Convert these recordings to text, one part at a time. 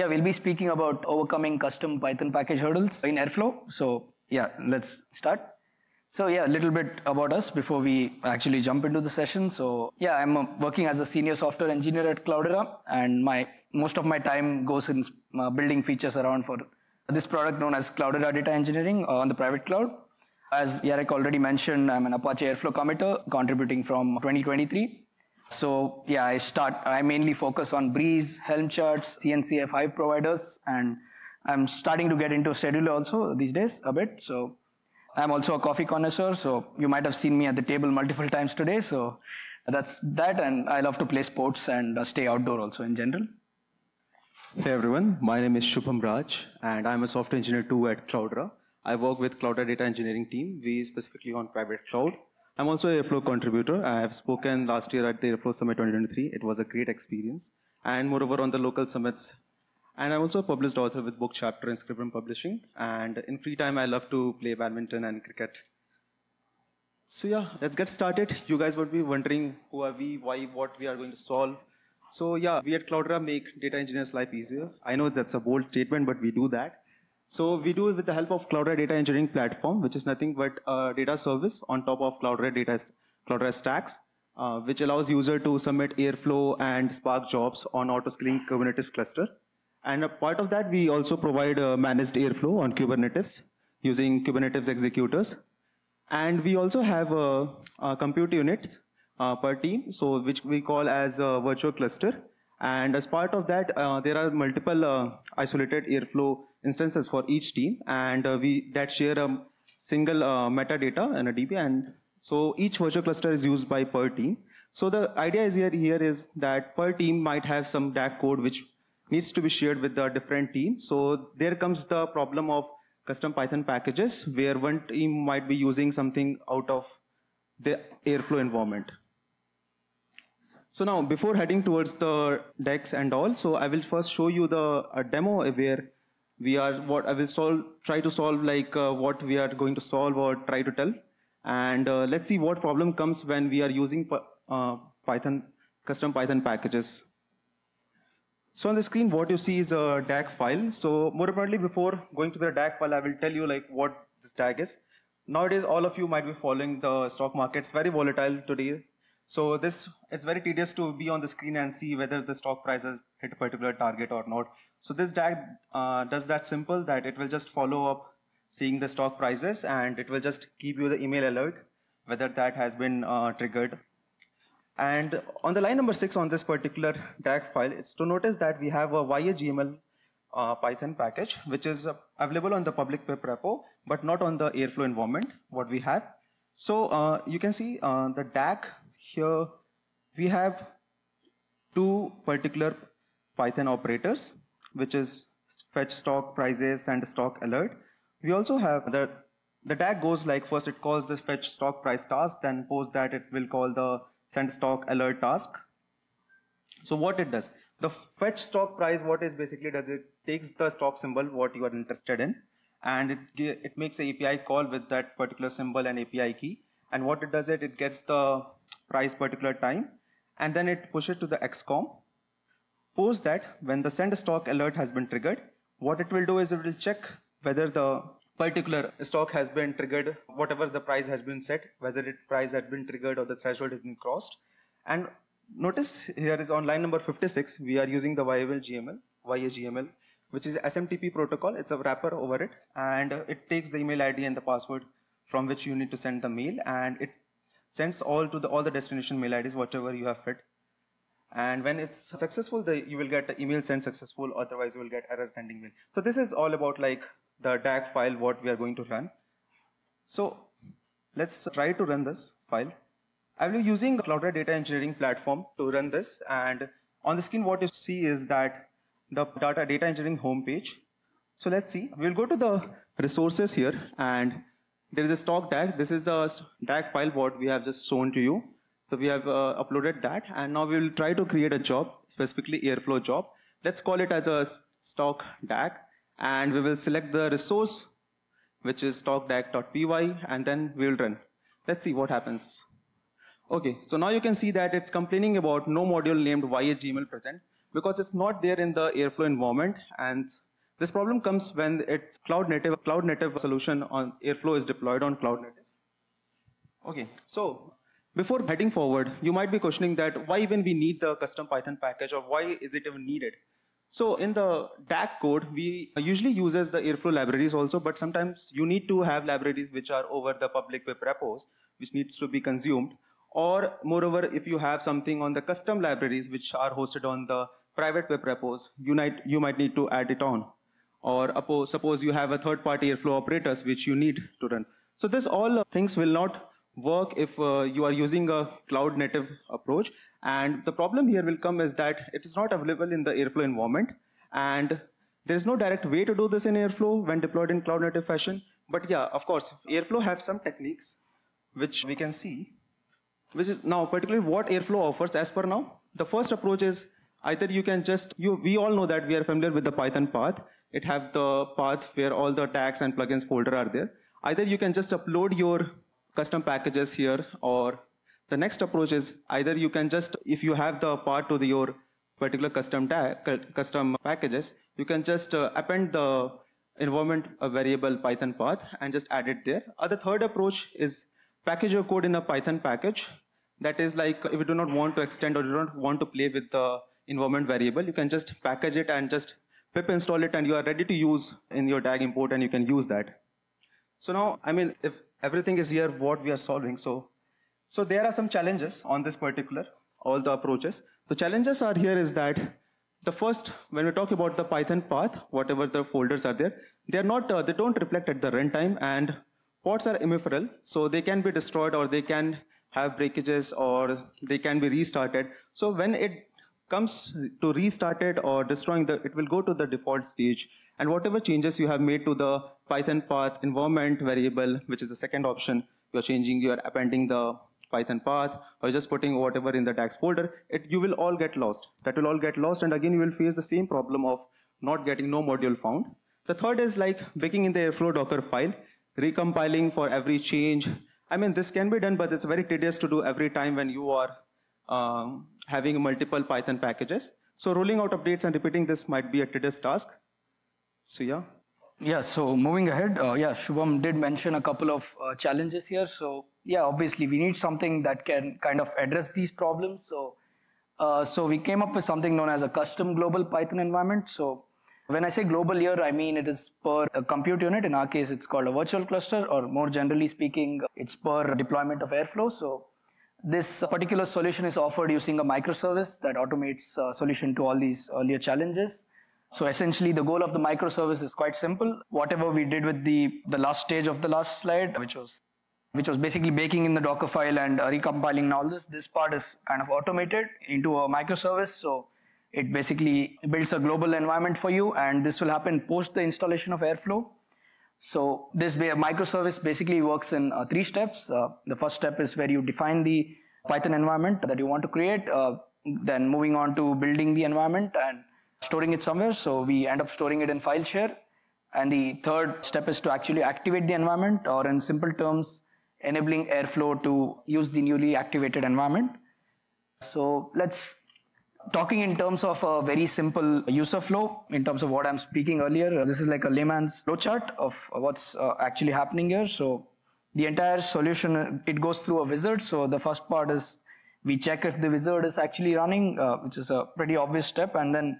yeah, we'll be speaking about overcoming custom Python package hurdles in Airflow. So yeah, let's start. So yeah, a little bit about us before we actually jump into the session. So yeah, I'm uh, working as a senior software engineer at Cloudera, and my most of my time goes in uh, building features around for this product known as Cloudera Data Engineering on the private cloud. As Jarek already mentioned, I'm an Apache Airflow committer contributing from 2023. So yeah, I start, I mainly focus on Breeze, Helm charts, CNCF Hive providers, and I'm starting to get into scheduler also these days a bit. So I'm also a coffee connoisseur, so you might have seen me at the table multiple times today. So that's that, and I love to play sports and uh, stay outdoor also in general. Hey everyone, my name is Shubham Raj, and I'm a software engineer too at Cloudera. I work with Cloudera data engineering team, we specifically on private cloud. I'm also a Airflow contributor. I have spoken last year at the Airflow Summit 2023. It was a great experience. And moreover, on the local summits. And I'm also a published author with book chapter in Scribbrum Publishing. And in free time, I love to play badminton and cricket. So yeah, let's get started. You guys would be wondering who are we, why, what we are going to solve. So yeah, we at Cloudera make data engineers' life easier. I know that's a bold statement, but we do that. So we do it with the help of Cloudera Data Engineering Platform, which is nothing but a data service on top of Cloudera data Cloudera stacks, uh, which allows user to submit Airflow and Spark jobs on auto-scaling Kubernetes cluster. And a part of that, we also provide uh, managed Airflow on Kubernetes using Kubernetes executors. And we also have uh, uh compute units uh, per team, so which we call as a virtual cluster. And as part of that, uh, there are multiple isolated Airflow instances for each team, and uh, we that share a single uh, metadata and a DB, and so each virtual cluster is used by per team. So the idea is here, here is that per team might have some DAG code which needs to be shared with the different team. So there comes the problem of custom Python packages where one team might be using something out of the Airflow environment. So now before heading towards the decks and all, so I will first show you the a demo where we are what I will solve, try to solve like uh, what we are going to solve or try to tell. And uh, let's see what problem comes when we are using uh, Python, custom Python packages. So on the screen, what you see is a DAG file. So more importantly, before going to the DAG file, I will tell you like what this DAG is. Nowadays, all of you might be following the stock markets, very volatile today. So this, it's very tedious to be on the screen and see whether the stock price has hit a particular target or not. So this DAG uh, does that simple that it will just follow up seeing the stock prices and it will just keep you the email alert whether that has been uh, triggered. And on the line number six on this particular DAG file, it's to notice that we have a Yagmail uh, Python package, which is uh, available on the public pip repo, but not on the Airflow environment, what we have. So uh, you can see uh, the DAG here, we have two particular Python operators which is fetch stock prices and stock alert. We also have the, the DAG goes like first it calls the fetch stock price task, then post that it will call the send stock alert task. So what it does, the fetch stock price, what is basically does it takes the stock symbol, what you are interested in, and it, it makes a API call with that particular symbol and API key. And what it does it, it gets the price particular time, and then it pushes it to the XCOM, Post that when the send stock alert has been triggered, what it will do is it will check whether the particular stock has been triggered, whatever the price has been set, whether it price has been triggered or the threshold has been crossed. And notice here is on line number 56, we are using the Yagmail, Yagmail, which is SMTP protocol. It's a wrapper over it, and it takes the email ID and the password from which you need to send the mail, and it sends all to the all the destination mail IDs, whatever you have fit and when it's successful, the, you will get the email sent successful, otherwise you will get error sending mail. So this is all about like the DAG file, what we are going to run. So let's try to run this file. I will be using Cloudera Data Engineering platform to run this. And on the screen, what you see is that the data data engineering homepage. So let's see. We'll go to the resources here, and there is a stock DAG. This is the DAG file what we have just shown to you. So we have uh, uploaded that and now we will try to create a job, specifically Airflow job. Let's call it as a stock DAG and we will select the resource which is stockdag.py and then we will run. Let's see what happens. Okay, so now you can see that it's complaining about no module named Yagmail present. because it's not there in the Airflow environment. And this problem comes when it's cloud native, cloud native solution on Airflow is deployed on cloud native. Okay, so before heading forward, you might be questioning that why even we need the custom Python package or why is it even needed? So in the DAG code, we usually uses the Airflow libraries also, but sometimes you need to have libraries which are over the public web repos, which needs to be consumed. Or moreover, if you have something on the custom libraries which are hosted on the private web repos, you might, you might need to add it on. Or suppose you have a third-party Airflow operators which you need to run. So this all things will not work if uh, you are using a cloud native approach. And the problem here will come is that it is not available in the Airflow environment. And there is no direct way to do this in Airflow when deployed in cloud native fashion. But yeah, of course, Airflow have some techniques which we can see, which is now particularly what Airflow offers as per now. The first approach is either you can just, you, we all know that we are familiar with the Python path. It have the path where all the DAGs and plugins folder are there. Either you can just upload your custom packages here or the next approach is either you can just, if you have the part to the, your particular custom tag, custom packages, you can just uh, append the environment variable Python path and just add it there. The third approach is package your code in a Python package. That is like if you do not want to extend or you don't want to play with the environment variable, you can just package it and just pip install it and you are ready to use in your DAG import and you can use that. So now, I mean, if everything is here what we are solving. So, so there are some challenges on this particular, all the approaches. The challenges are here is that the first, when we talk about the Python path, whatever the folders are there, they are not, uh, they don't reflect at the runtime and pods are ephemeral, so they can be destroyed or they can have breakages or they can be restarted. So when it comes to restart it or destroying the, it will go to the default stage and whatever changes you have made to the Python path environment variable, which is the second option, you're changing, you're appending the Python path, or just putting whatever in the DAGs folder, it, you will all get lost. That will all get lost, and again, you will face the same problem of not getting no module found. The third is like baking in the Airflow Docker file, recompiling for every change. I mean, this can be done, but it's very tedious to do every time when you are um, having multiple Python packages. So rolling out updates and repeating this might be a tedious task. So yeah. Yeah, so moving ahead, uh, yeah, Shubham did mention a couple of uh, challenges here. So yeah, obviously we need something that can kind of address these problems. So, uh, so we came up with something known as a custom global Python environment. So when I say global here, I mean it is per compute unit. In our case, it's called a virtual cluster, or more generally speaking, it's per deployment of Airflow. So this particular solution is offered using a microservice that automates a solution to all these earlier challenges. So essentially the goal of the microservice is quite simple. Whatever we did with the, the last stage of the last slide, which was which was basically baking in the Docker file and uh, recompiling all this, this part is kind of automated into a microservice. So it basically builds a global environment for you and this will happen post the installation of Airflow. So this microservice basically works in uh, three steps. Uh, the first step is where you define the Python environment that you want to create. Uh, then moving on to building the environment and storing it somewhere. So we end up storing it in file share. And the third step is to actually activate the environment or in simple terms, enabling Airflow to use the newly activated environment. So let's talking in terms of a very simple user flow in terms of what I'm speaking earlier. This is like a layman's flowchart of what's uh, actually happening here. So the entire solution, it goes through a wizard. So the first part is we check if the wizard is actually running, uh, which is a pretty obvious step. And then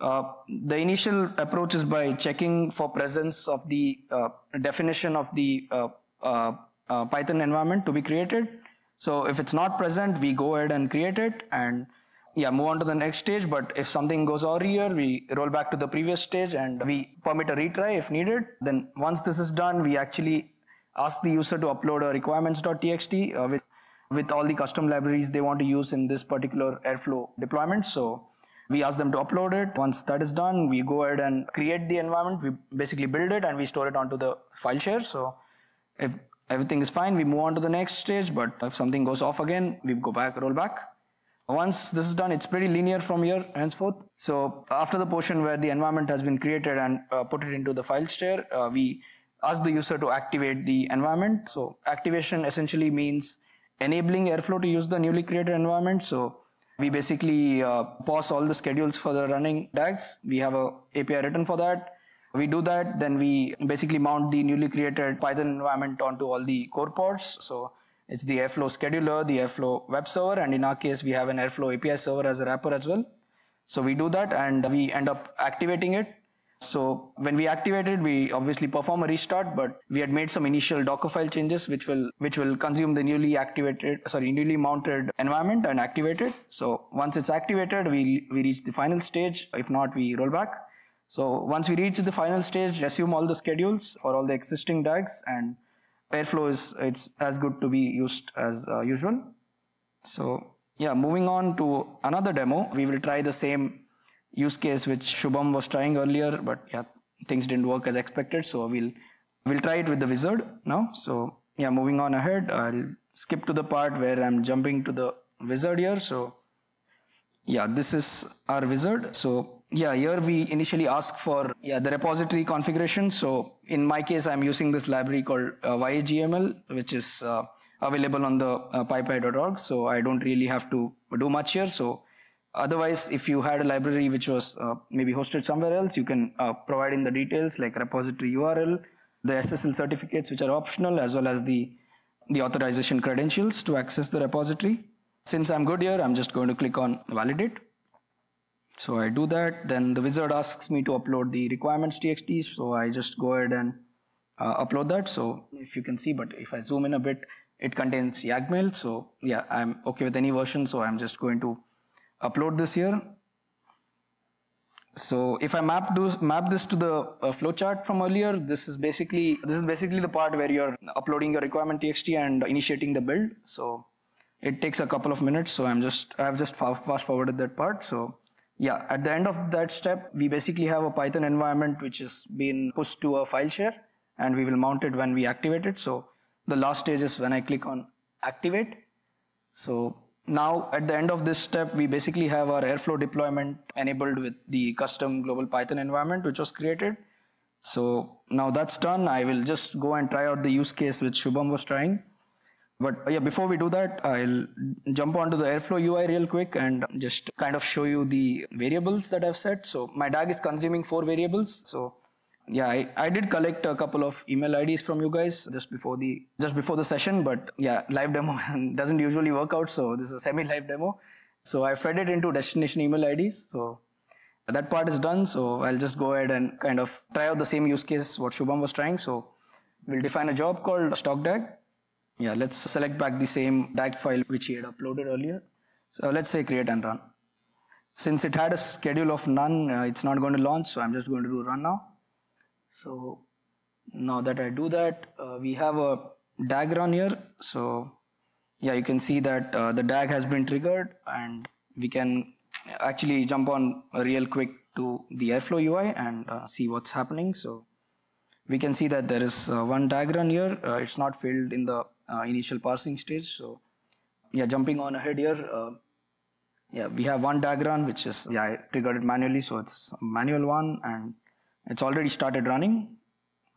uh, the initial approach is by checking for presence of the uh, definition of the uh, uh, uh, Python environment to be created. So if it's not present, we go ahead and create it and yeah, move on to the next stage. But if something goes awry here, we roll back to the previous stage and we permit a retry if needed. Then once this is done, we actually ask the user to upload a requirements.txt uh, with, with all the custom libraries they want to use in this particular Airflow deployment. So we ask them to upload it. Once that is done, we go ahead and create the environment. We basically build it and we store it onto the file share. So if everything is fine, we move on to the next stage. But if something goes off again, we go back, roll back. Once this is done, it's pretty linear from here henceforth. So after the portion where the environment has been created and uh, put it into the file share, uh, we ask the user to activate the environment. So activation essentially means enabling Airflow to use the newly created environment. So we basically uh, pause all the schedules for the running DAGs. We have a API written for that. We do that, then we basically mount the newly created Python environment onto all the core pods. So it's the Airflow scheduler, the Airflow web server, and in our case, we have an Airflow API server as a wrapper as well. So we do that and we end up activating it. So when we activate it, we obviously perform a restart, but we had made some initial Docker file changes, which will which will consume the newly activated, sorry, newly mounted environment and activate it. So once it's activated, we we reach the final stage. If not, we roll back. So once we reach the final stage, resume all the schedules for all the existing DAGs, and Airflow is it's as good to be used as uh, usual. So yeah, moving on to another demo, we will try the same use case which Shubham was trying earlier, but yeah, things didn't work as expected. So we'll we'll try it with the wizard now. So yeah, moving on ahead, I'll skip to the part where I'm jumping to the wizard here. So yeah, this is our wizard. So yeah, here we initially ask for yeah the repository configuration. So in my case, I'm using this library called uh, Yagmail, which is uh, available on the uh, pypi.org. So I don't really have to do much here. So otherwise, if you had a library which was uh, maybe hosted somewhere else, you can uh, provide in the details like repository URL, the SSL certificates which are optional, as well as the the authorization credentials to access the repository. Since I'm good here, I'm just going to click on validate. So I do that, then the wizard asks me to upload the requirements txt, so I just go ahead and uh, upload that. So if you can see, but if I zoom in a bit, it contains Yagmail. So yeah, I'm okay with any version, so I'm just going to upload this here. So if I map this, map this to the uh, flowchart from earlier, this is basically this is basically the part where you're uploading your requirement txt and initiating the build. So it takes a couple of minutes. So I'm just I've just fast forwarded that part. So yeah, at the end of that step, we basically have a Python environment which has been pushed to a file share and we will mount it when we activate it. So the last stage is when I click on activate. So now at the end of this step, we basically have our Airflow deployment enabled with the custom global Python environment which was created. So now that's done. I will just go and try out the use case which Shubham was trying. But uh, yeah, before we do that, I'll jump onto the Airflow UI real quick and just kind of show you the variables that I've set. So my DAG is consuming four variables. So yeah, I, I did collect a couple of email IDs from you guys just before the just before the session, but yeah, live demo doesn't usually work out. So this is a semi-live demo. So I fed it into destination email IDs. So that part is done. So I'll just go ahead and kind of try out the same use case what Shubham was trying. So we'll define a job called stock DAG yeah, let's select back the same DAG file which he had uploaded earlier. So let's say create and run. Since it had a schedule of none, uh, it's not going to launch, so I'm just going to do run now. So now that I do that, uh, we have a DAG run here. So yeah, you can see that uh, the DAG has been triggered and we can actually jump on real quick to the Airflow UI and uh, see what's happening. So we can see that there is uh, one DAG run here. Uh, it's not filled in the uh, initial parsing stage. So yeah, jumping on ahead here, yeah, we have one DAG run which is yeah I triggered it manually, so it's manual one and it's already started running.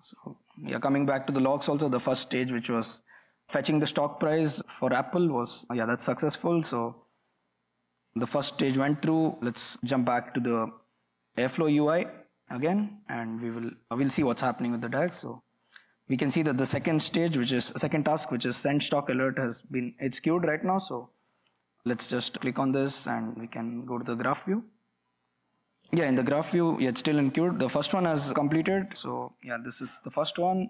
So yeah, coming back to the logs also, the first stage which was fetching the stock price for Apple was yeah that's successful. So the first stage went through. Let's jump back to the Airflow UI again, and we will uh, we'll see what's happening with the DAG. So we can see that the second stage, which is second task, which is send stock alert has been, it's queued right now. So let's just click on this and we can go to the graph view. Yeah, in the graph view, yeah, it's still in queued. The first one has completed. So yeah, this is the first one.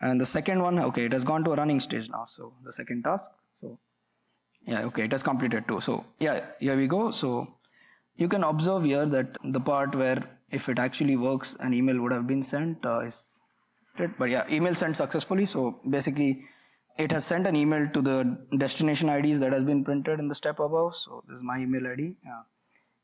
And the second one, okay, it has gone to a running stage now. So the second task. So yeah, okay, it has completed too. So yeah, here we go. So you can observe here that the part where if it actually works, an email would have been sent uh, but yeah, email sent successfully. So basically, it has sent an email to the destination IDs that has been printed in the step above. So this is my email ID. Yeah.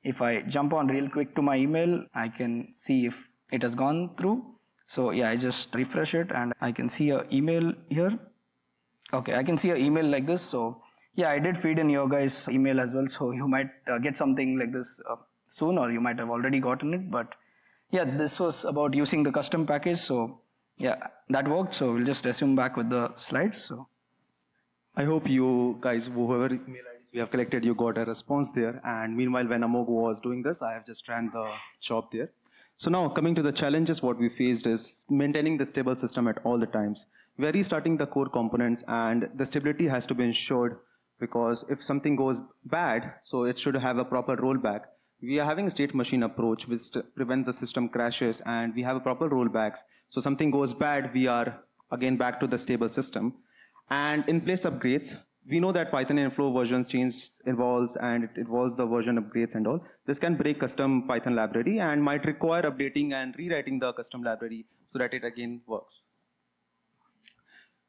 If I jump on real quick to my email, I can see if it has gone through. So yeah, I just refresh it and I can see a email here. Okay, I can see an email like this. So yeah, I did feed in your guys' email as well. So you might uh, get something like this uh, soon, or you might have already gotten it. But yeah, this was about using the custom package. So yeah, that worked. So we'll just resume back with the slides. So I hope you guys, whoever email IDs we have collected, you got a response there. And meanwhile, when Amogh was doing this, I have just ran the job there. So now coming to the challenges, what we faced is maintaining the stable system at all the times. We are restarting the core components and the stability has to be ensured because if something goes bad, so it should have a proper rollback. We are having a state machine approach which prevents the system crashes and we have a proper rollbacks. So something goes bad, we are again back to the stable system. And in place upgrades, we know that Python inflow version change involves and it involves the version upgrades and all. This can break custom Python library and might require updating and rewriting the custom library so that it again works.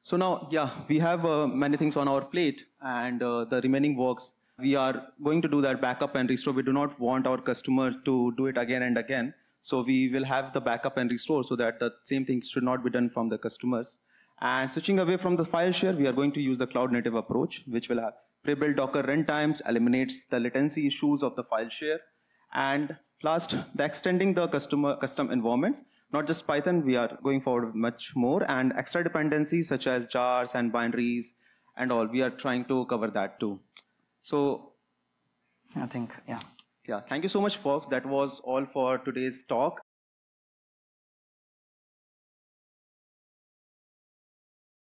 So now, yeah, we have uh, many things on our plate and uh, the remaining works, we are going to do that backup and restore. We do not want our customer to do it again and again. So we will have the backup and restore so that the same thing should not be done from the customers. And switching away from the file share, we are going to use the cloud native approach, which will have pre-built Docker runtimes, eliminates the latency issues of the file share. And last, the extending the customer custom environments, not just Python, we are going forward much more and extra dependencies such as jars and binaries and all, we are trying to cover that too. So I think, yeah. Yeah, thank you so much, folks. That was all for today's talk.